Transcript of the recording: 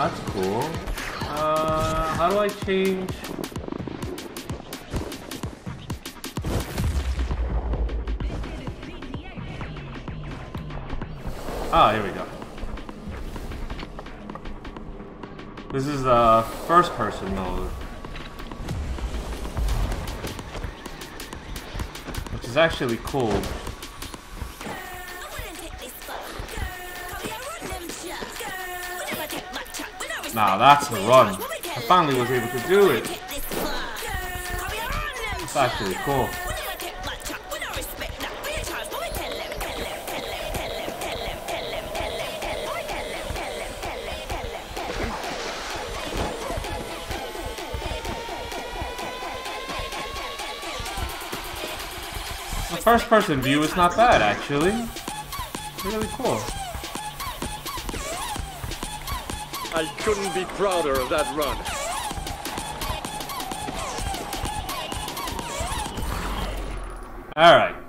That's cool. Uh, how do I change? Ah, here we go. This is the first person mode. Which is actually cool. Now that's a run. I finally was able to do it. It's actually cool. The first person view is not bad actually. Really cool. I couldn't be prouder of that run. Alright.